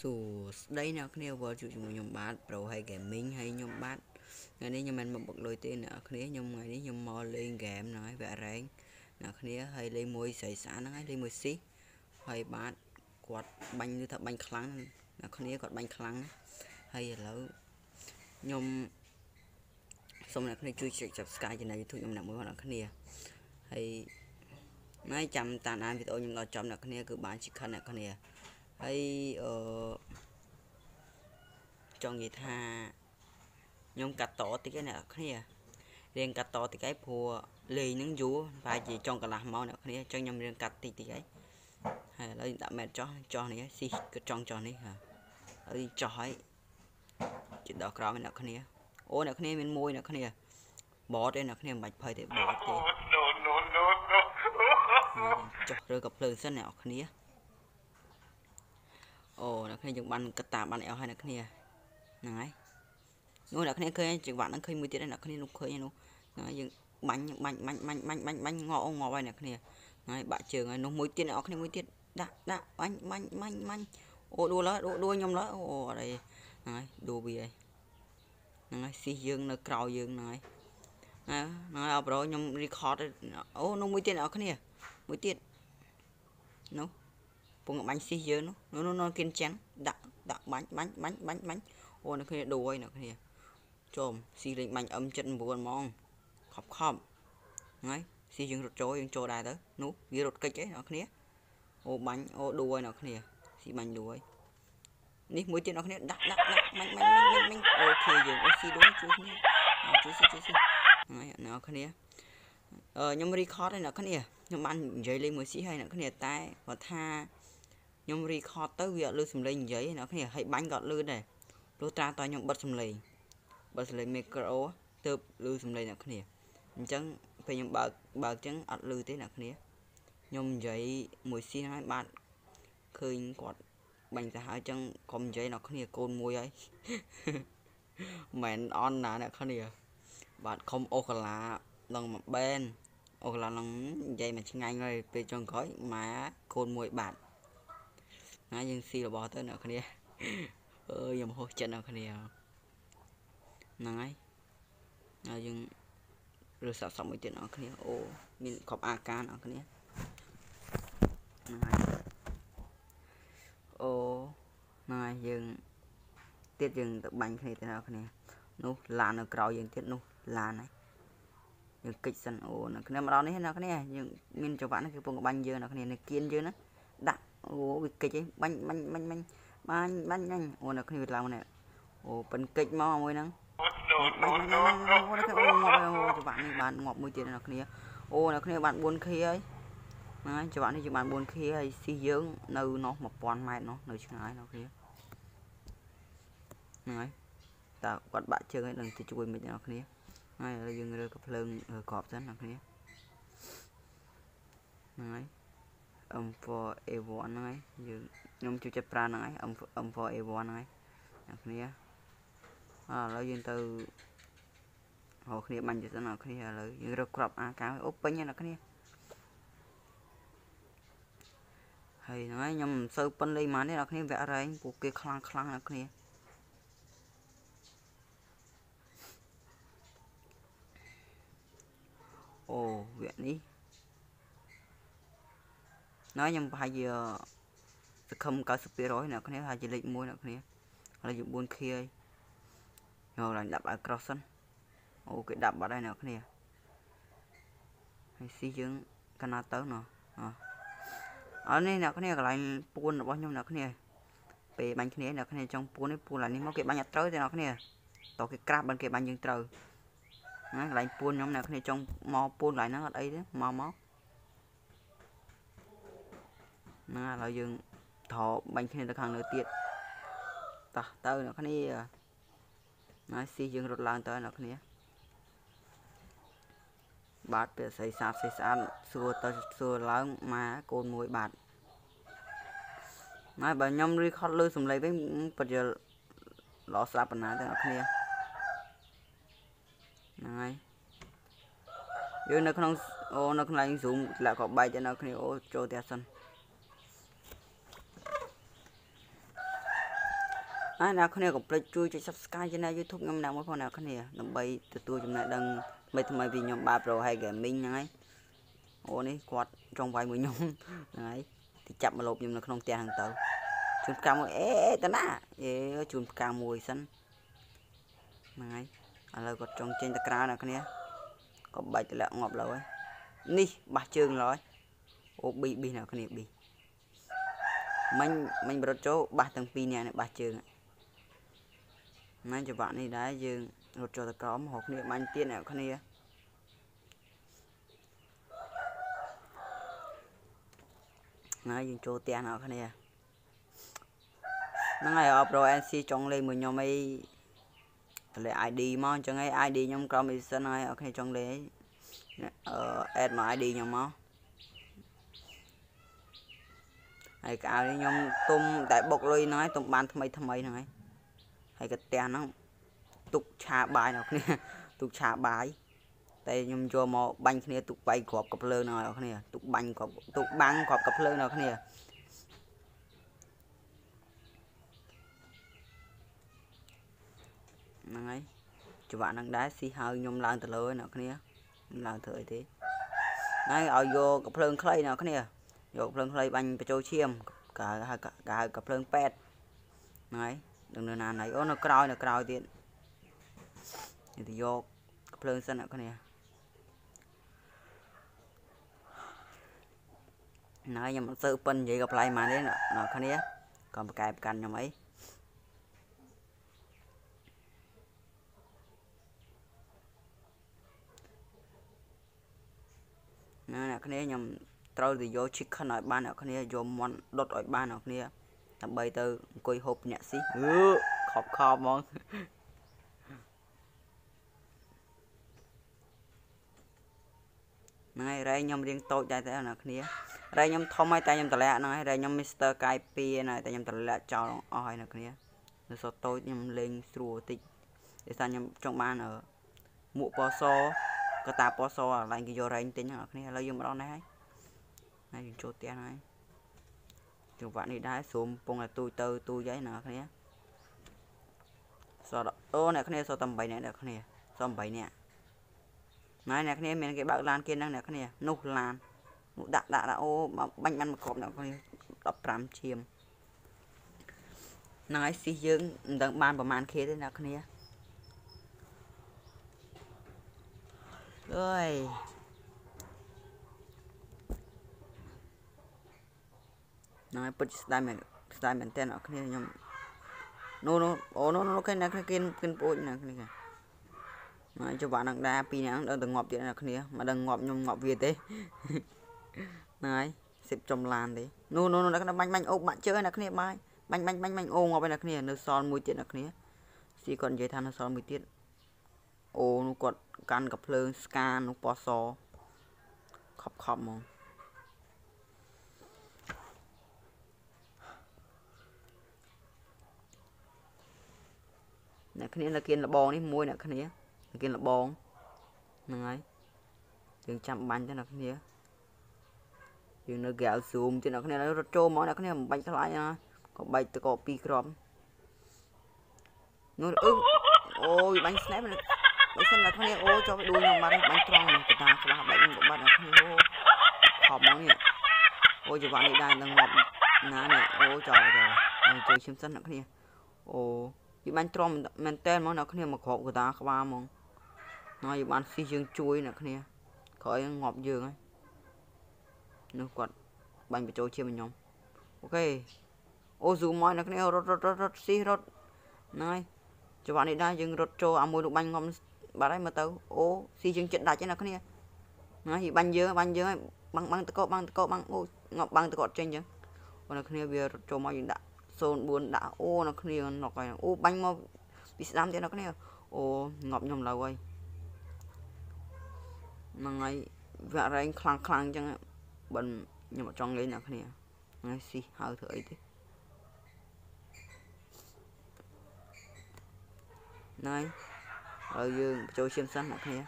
សួស្តីអ្នកគ្នាវល់ជួបជាមួយខ្ញុំបាទ Pro Hay Gaming ហើយខ្ញុំបាទថ្ងៃនេះខ្ញុំមិនមកបុកលុយទេអ្នកគ្នាខ្ញុំថ្ងៃនេះខ្ញុំមកលេងហ្គេមហ្នឹងហើយវគ្គរ៉េងអ្នកគ្នាហើយលេងមួយស្រីស្អាតហ្នឹងហើយលេងមួយស៊ីហើយបាទគាត់បាញ់ឬថាបាញ់ខ្លាំងអ្នកគ្នាគាត់បាញ់ខ្លាំងណាហើយឥឡូវខ្ញុំ សូមអ្នកគ្នាជួយចុច Subscribe channel YouTube ខ្ញុំអ្នកមួយបងអ្នកគ្នាហើយហើយចាំតាមដានវីដេអូខ្ញុំដល់ចប់អ្នកគ្នាគឺបាន chicken អ្នកគ្នាហើយអឺចង់និយាយថាខ្ញុំកាត់តតិចឯអ្នកគ្នារៀងកាត់តតិចឯព្រោះលេងហ្នឹងយូរប្រហែលជាចុងកន្លះម៉ោងអ្នកគ្នាអញ្ចឹងខ្ញុំរៀងកាត់តិចតិចឯងហើយឥឡូវដាក់មែតចោះចោះនេះស៊ីគិតចង់ចោះនេះហ่าហើយចោះហើយជិតដល់ក្រោមឯអ្នកគ្នា អូអ្នកគ្នាមានមួយអ្នកគ្នាបតឯអ្នកគ្នាមិនបាច់ភ័យទេបតទេ no, no, no, no. ចុះរើកភ្លើងសិនអ្នកគ្នាអូអ្នកគ្នាយើងបានកតាបានអស់ហើយអ្នកគ្នាហ្នឹងហើយនោះអ្នកគ្នាឃើញចង្វាក់ហ្នឹងឃើញមួយទៀតហើយអ្នកគ្នានោះឃើញហើយនោះហ្នឹងហើយយើងបាញ់បាញ់បាញ់បាញ់បាញ់បាញ់បាញ់ងាប់អូងាប់ហើយអ្នកគ្នាហ្នឹងហើយបាក់ជើងហើយនោះមួយទៀតអ្នកគ្នាមួយទៀតដាក់ដាក់បាញ់បាញ់បាញ់បាញ់អូដួលហើយដួលដួលខ្ញុំឡើយអូអត់អីហ្នឹងហើយដួលវាហើយ ហ្នឹងហើយស៊ីយើងនៅក្រោយយើងហ្នឹងហើយហ្នឹងហើយអប្រូខ្ញុំ record អូនោះមួយទៀតអ្នកគ្នាមួយទៀតនោះពងបាញ់ស៊ីយើងនោះនោះនោះគិនចាំងដាក់ដាក់បាញ់បាញ់បាញ់បាញ់បាញ់អូអ្នកគ្នាដួលហើយអ្នកគ្នាចូលស៊ីលេងបាញ់ M79 ហ្មងខប់ខប់ហ្នឹងហើយស៊ីយើងរត់ចូលយើងចូលដែរទៅនោះវារត់កិច្ចឯអ្នកគ្នាអូបាញ់អូដួលហើយអ្នកគ្នាស៊ីបាញ់ដួលហើយនេះមួយទៀតអ្នកគ្នាដាក់ដាក់ដាក់បាញ់បាញ់បាញ់បាញ់បាញ់អូខេយើងអូ ស៊ីដួលជួយគ្នាជួយស៊ីជួយស៊ីហ្នឹងហើយអ្នកគ្នាអឺខ្ញុំ record ហើយអ្នកគ្នាខ្ញុំបាននិយាយលេងមួយស៊ីហើយអ្នកគ្នាតែគាត់ថាខ្ញុំ record ទៅវាអត់លឺសំឡេងនិយាយអ្នកគ្នាហើយបាញ់ក៏អត់លឺដែរព្រោះត្រាតើខ្ញុំបិទសំឡេងបិទសំឡេង micro ទៅលឺសំឡេងអ្នកគ្នាអញ្ចឹងពេលខ្ញុំបើកបើកអញ្ចឹងអត់លឺទេអ្នកគ្នាខ្ញុំនិយាយមួយស៊ីហើយបាទឃើញគាត់បាញ់ទៅហើយអញ្ចឹងកុំនិយាយអ្នកគ្នាកូនមួយហើយ មិនអន់ណាអ្នកគ្នាបាទខំអូកាឡាដល់មកបែនអូកាឡានឹងនិយាយមកឆ្ងាញ់ហើយពេលចុងក្រោយម៉ែកូនមួយបាទណាយើងស៊ីរបស់ទៅអ្នកគ្នាអើយខ្ញុំហោះចិត្តអ្នកគ្នាហ្នឹងហើយហើយយើងរើសសាក់សាក់មួយទៀតអ្នកគ្នាអូមានខប់អាការអ្នកគ្នាហ្នឹងហើយអូហ្នឹងហើយយើង ទៀតយើងទៅបាញ់គ្នាទៅអ្នកគ្នានោះឡាននៅក្រោយយើងទៀតនោះឡានហើយយើងគិចសិនអូអ្នកគ្នាមកដល់នេះអ្នកគ្នាយើងមានចង្វាក់នេះគឺពងបាញ់យើងអ្នកគ្នានេះគៀនយើងណាដាក់អូវាគិចឯងបាញ់បាញ់បាញ់បាញ់បាញ់បាញ់បាញ់អូអ្នកគ្នាវាឡើងនេះអូប៉ិនគិចមកមួយហ្នឹង No, បាញ់ no, បាញ់ no, អូ no. អ្នកគ្នាអូងាប់ហើយអូចង្វាក់នេះបានងាប់មួយទៀតអ្នកគ្នាអូអ្នកគ្នាបាន 4k ហើយហ្នឹងហើយចង្វាក់នេះយើងបាន 4k ហើយស៊ីយើងនៅនោះ1000ម៉ែត្រនោះនៅឆ្ងាយអ្នកគ្នា ហ្នឹងហើយតើគាត់បាក់ជើងហើយនឹងទៅជួយមិនអ្នកគ្នាហើយឥឡូវយើងរើកភ្លើងរើក្របសិនអ្នកគ្នាហ្នឹងហើយ M4A1 ហ្នឹងហើយយើងខ្ញុំជួយចិត្តប្រើហ្នឹងហើយ M4A1 ហ្នឹងហើយអ្នកគ្នាអើឥឡូវយើងទៅហៅគ្នាបាញ់ទៅសិនអ្នកគ្នាឥឡូវយើងរើក្របអាកាអូពេញហើយអ្នកគ្នាហើយហ្នឹងហើយខ្ញុំមិនសូវប៉ិនលេងម៉ានទេអ្នកគ្នាវគ្គរែងពួកគេខ្លាំងខ្លាំងអ្នកគ្នា អូវគ្គនេះណ៎ខ្ញុំប្រហែលជាសង្ឃឹម90%អ្នកគ្នាហើយជាលេខ1អ្នកគ្នាឥឡូវយើង 4k ហើយយកឡើងដាក់ឲ្យ cross សិនអូគេដាក់បាត់ហើយអ្នកគ្នាហើយស៊ីយើងកណាទៅណោះអត់នេះអ្នកគ្នាកន្លែងពួនរបស់ខ្ញុំអ្នកគ្នាពេលបាញ់គ្នាអ្នកគ្នាចង់ពួននេះពួនឡើងនេះមកគេបាញ់អត់ត្រូវទេអ្នកគ្នាតោះគេក្រាស់បានគេបាញ់យើងត្រូវ ណាកន្លែងពួនខ្ញុំអ្នកគ្នាចង់មកពួនកន្លែងហ្នឹងអត់អីទេមកមកណាឥឡូវយើងថោបាញ់គ្នាទៅខាងលើទៀតតោះទៅអ្នកគ្នាណាស៊ីយើងរត់ឡើងទៅអ្នកគ្នាបាទពេលស្អីសាបស្អីស្អាតសួរទៅសួរឡើងម៉ាកូនមួយបាទម៉ែបើខ្ញុំ record លើសំឡេងវិញពិតជាល្អស្ដាប់ប៉ុណ្ណាទេអ្នកគ្នា ហ្នឹងហើយយើងនៅក្នុងអូនៅកន្លែង Zoom លាក់ក៏បែកទៅនៅគ្នាអូចូលផ្ទះសិនហើយអ្នកគ្នាកុំភ្លេចជួយចុច Subscribe Channel YouTube ខ្ញុំណាមួយផងអ្នកគ្នាដើម្បីទទួលចំណេះដឹងថ្មីថ្មីពីខ្ញុំបាទ Pro High Gaming ហ្នឹងហើយអូនេះគាត់ចង់វាយមួយខ្ញុំហ្នឹងហើយទីចាប់មកលបខ្ញុំនៅក្នុងផ្ទះហ្នឹងទៅជូនផ្កាមួយអេអេតាណាអេជូនផ្កាមួយសិនហ្នឹងហើយ ឥឡូវគាត់ចង់ចេញទៅក្រៅអ្នកគ្នាក៏បាច់តម្លាក់ងាប់លើហើយនេះបាសជើងឡើយអូប៊ីប៊ីអ្នកគ្នាប៊ីមិញមិញបរត់ចូលបាសទាំងពីរនាក់នេះបាសជើងណាចង្វាក់នេះដែរយើងរត់ចូលទៅក្រោមរកគ្នាបាញ់ទៀតអ្នកគ្នាហើយយើងចូលផ្ទះអ្នកគ្នាហ្នឹងហើយអប Pro NC ចង់លេងមួយខ្ញុំអី តម្លា ID មកអញ្ចឹងឯង ID ខ្ញុំក្រុម Edison ហើយអូខេចង់លេងអឺ add មក ID ខ្ញុំមកហើយកៅនេះខ្ញុំទុំតែបុកលុយហ្នឹងហើយទុំបានថ្មីថ្មីហ្នឹងហើយហើយក៏ផ្ទះហ្នឹងទុកឆាបាយអ្នកគ្នាទុកឆាបាយតែខ្ញុំយកមកបាញ់គ្នាទុកបាយគ្រាប់កភ្លើងហ្នឹងហើយអ្នកគ្នាទុកបាញ់គ្រាប់ទុកបាំងគ្រាប់កភ្លើងអ្នកគ្នា ហ្នឹងហើយច្បាក់ហ្នឹងដែរស៊ីហើយខ្ញុំឡើងទៅលើអ្នកគ្នាខ្ញុំឡើងធ្វើអីទេហើយឲ្យយកកភ្លើងខ្លីអ្នកគ្នាយកកភ្លើងខ្លីបាញ់បញ្ចូលឈាមកាហៅកាហៅកភ្លើងប៉ែតហ្នឹងហើយដឹងនៅណាណៃអូនៅក្រោយនៅក្រោយទៀតនេះទៅយកកភ្លើងសិនអ្នកគ្នាណៃខ្ញុំមិនសូវប៉ិននិយាយកប្លែងមកទេអ្នកគ្នាក៏ប្រកែប្រកាន់ខ្ញុំអី ណាអ្នកគ្នាខ្ញុំត្រូវទៅយក chicken ឲ្យបានអ្នកគ្នាយកមន់ដុតឲ្យបានអ្នកគ្នាដើម្បីទៅអង្គុយហូបអ្នកស៊ីអឺខប់ខប់ហ្មងហ្នឹងហើយរ៉េខ្ញុំរៀងតូចដែរតែអ្នកគ្នារ៉េខ្ញុំធំហើយតែខ្ញុំតម្លាក់ហ្នឹងហើយរ៉េខ្ញុំ Mr. កាយ2ណាតែខ្ញុំតម្លាក់ចោលអស់ហើយអ្នកគ្នានៅសតតូចខ្ញុំលេងស្រួលតិចដោយសារខ្ញុំចង់បានមួកពណ៌ស ក៏តាពណ៌សកន្លែងគេយករែងទិញហ្នឹងអ្នកគ្នាឥឡូវយើងមកដល់នេះហើយហើយយើងចូលផ្ទះហើយចង្វាក់នេះដែរស្រុំពងតែទូចទៅទូចហើយអ្នកគ្នាសតអូអ្នកគ្នាសតតែ8នាក់អ្នកគ្នាសត8នាក់ណែអ្នកគ្នាមានគេបើកឡានគេហ្នឹងអ្នកគ្នានោះឡាននោះដាក់ដាក់ដាក់អូបាញ់បានមកគ្រប់អ្នកគ្នា15ឈាមហ្នឹងហើយស៊ីយើងមិនដឹងបានប្រហែលខេទេអ្នកគ្នា អើយហ្នឹងហើយពិតស្ដាយមែនស្ដាយមែនតើអ្នកគ្នាខ្ញុំនោះនោះអូនោះនោះគេអ្នកគ្នាគេគេពួចអ្នកគ្នាមកចុះបាក់នឹងដែរពីរនាក់ដល់ទៅងាប់ទៀតអ្នកគ្នាមកដឹងងាប់ខ្ញុំងាប់វាទេហ្នឹងហើយសិបចំឡានទេនោះនោះអ្នកគ្នាបាញ់បាញ់អូបាក់ជើអ្នកគ្នាបាយបាញ់បាញ់បាញ់បាញ់អូងាប់ឯអ្នកគ្នានៅសល់មួយទៀតអ្នកគ្នាស៊ីគាត់និយាយថានៅសល់មួយទៀត អូនោះគាត់កាន់កភ្លើងស្កានោះពណ៌សខប់ខប់ហ្មងអ្នកគ្នានៅគៀនលបងនេះមួយអ្នកគ្នានៅគៀនលបងហ្នឹងហើយយើងចាំបាញ់ទៅអ្នកគ្នាយើងនៅគេឲ្យ zoom ទៀតអ្នកគ្នារត់ចូលមកអ្នកគ្នាមិនបាច់ខ្លាចណាក៏បាច់ទៅក៏ពីរគ្រាប់នោះអឺអូយបាញ់ snap បើសិនអ្នកគ្នាអូចុះដួលខ្ញុំបាត់បាញ់ត្រង់កតាក្បាលបាច់ខ្ញុំក៏បាត់អ្នកគ្នាអូខប់មកនេះអូចង្វាក់នេះដែរនឹងងាប់ណានេះអូចោលចោលជួយឈឹមសិនអ្នកគ្នាអូវាបាញ់ទ្រាំមែនតើហ្មងអ្នកគ្នាមកក្របកតាក្បាលហ្មងហើយយើងបានស៊ីយើងជួយអ្នកគ្នាក្រោយងាប់យើងហើយនោះគាត់បាញ់បញ្ចូលជាខ្ញុំអូខេអូ zoom មកអ្នកគ្នារត់រត់រត់រត់ស៊ីរត់ណៃចង្វាក់នេះដែរយើងរត់ចូលអាមួយនោះបាញ់ងា ប់បាត់ហើយមើលទៅអូស៊ីយើងចិត្តដាច់ហ្នឹងអ្នកគ្នាណាយបាញ់យើងបាញ់យើងហើយបាំងបាំងតកបាំងតកបាំងអូងាប់បាំងតកចេញអញ្ចឹងបងអ្នកគ្នាវារត់ចូលមកយើងដាក់04ដាក់អូនៅគ្នាណុកហើយអូបាញ់មកពីស្ដាំទៀតនៅគ្នាអូងាប់ខ្ញុំលើហើយហ្នឹងហើយវាក់រែងខ្លាំងខ្លាំងអញ្ចឹងបិណ្ឌខ្ញុំអត់ចង់លេងអ្នកគ្នាហ្នឹងស៊ីហៅធ្វើអីទេហ្នឹង ហើយហើយយើងបញ្ចូលឈាមសិនអ្នកគ្នា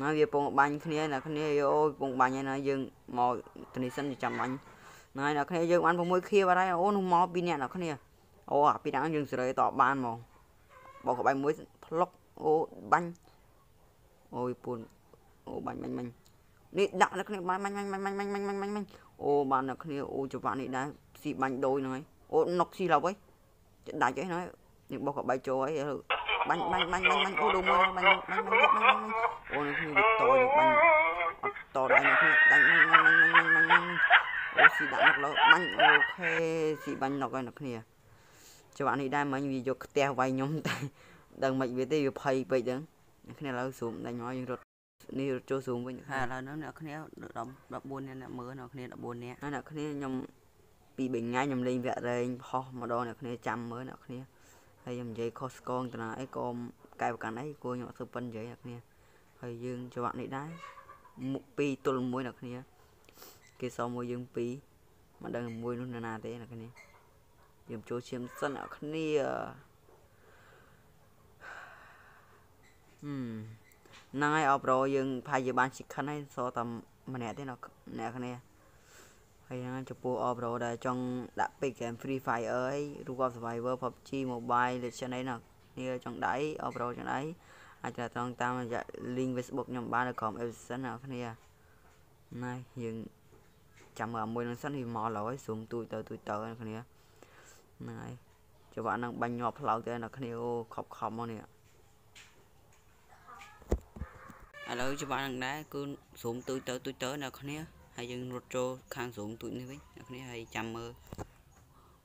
ណាវាពងបាញ់គ្នាអ្នកគ្នាអូយពងបាញ់ហើយណាយើងមកទៅនេះសិនចាំបាញ់ណាអ្នកគ្នាយើងបាន6ខៀវបាត់ហើយអូនោះមកពីរអ្នកអ្នកគ្នាអូអាពីរអ្នកយើងសេរីតបបានមកបោកក្បាយមួយផ្លុកអូបាញ់អូយពួនអូបាញ់បាញ់បាញ់នេះដាក់អ្នកគ្នាបាញ់បាញ់បាញ់បាញ់បាញ់បាញ់បាញ់បាញ់បាញ់អូបានអ្នកគ្នាអូចង្វាក់នេះដែរស៊ីបាញ់ដូចហ្នឹងហើយអូណុកស៊ីឡប់ហើយដាច់ហើយហ្នឹង នេះបោកក្បាយចូលហើយបាញ់បាញ់បាញ់បាញ់បាញ់អូដូមួយបាញ់បាញ់បាញ់បាញ់បាញ់បាញ់អូនេះគ្នាវាតយើងបាញ់អត់តដែរអ្នកគ្នាដាច់បាញ់បាញ់បាញ់បាញ់បាញ់បាញ់អូស៊ីដាក់ណុកលើបាញ់អូខេស៊ីបាញ់ណុកហើយអ្នកគ្នាចង្វាក់នេះដែរមិញវាយកខ្ទះវាយខ្ញុំតែដឹងមិនវាទេវាភ័យពេកហ្នឹងអ្នកគ្នាឥឡូវស៊ូមដាច់មកយើងរត់នេះរត់ចូលស៊ូមវិញហើយឥឡូវហ្នឹងអ្នកគ្នា14នាក់អ្នកមើលអ្នកគ្នា14នាក់ហើយអ្នកគ្នាខ្ញុំពី3ថ្ងៃខ្ញុំលេងវគ្គរែងផុសម្ដងអ្នកគ្នាចាំមើលអ្នកគ្នា ហើយខ្ញុំនិយាយខុសស្គងតាអីក៏កែប្រកាន់អីគួរខ្ញុំអត់ធ្វើប៉ិននិយាយអ្នកគ្នាហើយយើងចង្វាក់នេះដែរមុខ2ទល់1អ្នកគ្នាគេសមួយយើង2មិនដឹងមួយនោះណាទេអ្នកគ្នាយើងចូលឈាមសិនអ្នកគ្នាហឹមហ្នឹងហើយអបរោយើងផាយយើងបាន chicken ហើយសតែម្នាក់ទេអ្នកគ្នា ហើយហ្នឹងចំពោះអបរោដែលចង់ដាក់ពេក game Free Fire អើយរូប Survivor PUBG Mobile Legends អីណាគ្នាចង់ដៃអបរោចង់ដៃអាចតាក់ទងតាមរយៈ link Facebook ខ្ញុំបាននៅក្រុម Evolution អ្នកគ្នាណាយើងចាំមើលមួយនឹងសិនវាមកឡើយស៊ូមទូចទៅទូចទៅអ្នកគ្នាហ្នឹងហើយចង្វាក់ហ្នឹងបាញ់ញាប់ផ្លោកទៅអ្នកគ្នាអូខប់ខំមកនេះឥឡូវច្បាស់នឹងដែរគឺស៊ូមទូចទៅទូចទៅអ្នកគ្នា ហើយយើងរត់ចូលខាងស៊ូមទូចនេះវិញអ្នកគ្នាហើយចាំមើល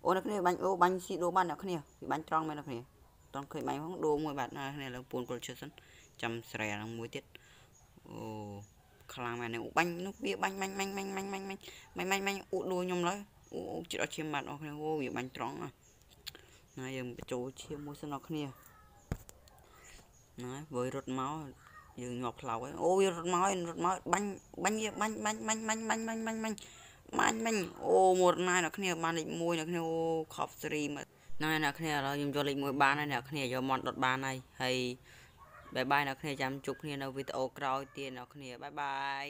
អូអ្នកគ្នាបាញ់អូបាញ់ស៊ីដូបានអ្នកគ្នាវាបាញ់ត្រង់មែនអ្នកគ្នាត្រង់ឃើញបាញ់ផងដូមួយបាទអ្នកគ្នាឥឡូវពួនគល់ជិតសិនចាំស្រែនឹងមួយទៀតអូខ្លាំងមែននេះបាញ់នោះវាបាញ់បាញ់បាញ់បាញ់បាញ់បាញ់បាញ់បាញ់បាញ់បាញ់អូដួខ្ញុំឡើយអូជិតអត់ឈាមបាត់អស់គ្នាអូវាបាញ់ត្រង់ណាយើងបញ្ចូលឈាមមួយសិនអស់គ្នាណាវើយរត់មក យើងញាប់ផ្លោកហើយអូវារត់មករត់មកបាញ់បាញ់វាបាញ់បាញ់បាញ់បាញ់បាញ់បាញ់បាញ់បាញ់បាញ់បាញ់អូមួយណាអ្នកគ្នាបានលេខ1អ្នកគ្នាអូខប់ស្រីមកណែអ្នកគ្នាឥឡូវខ្ញុំយកលេខ1បានហើយអ្នកគ្នាយកមន់ដុតបានហើយហើយបាយបាយអ្នកគ្នាចាំជួបគ្នានៅវីដេអូក្រោយទៀតអ្នកគ្នាបាយបាយ